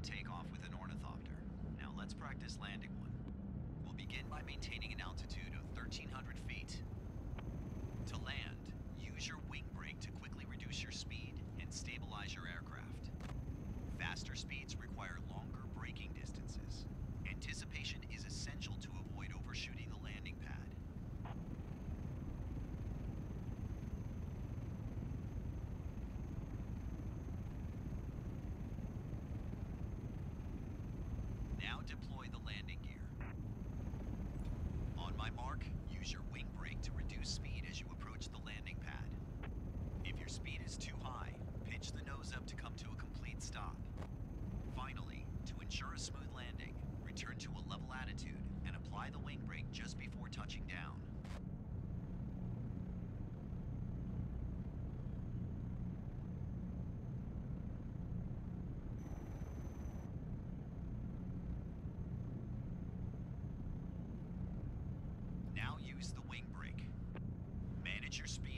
and takeoff with an ornithopter. Now let's practice landing one. We'll begin by maintaining an altitude of 1,300 feet. To land, use your wing brake to quickly reduce your speed and stabilize your aircraft. Faster speeds require longer braking distances. Anticipation is essential to avoid overshooting the landing pad. Now deploy the landing gear. On my mark, use your wing brake to reduce speed as you approach the landing pad. If your speed is too high, pitch the nose up to come to a complete stop. Finally, to ensure a smooth landing, return to a reach your speed.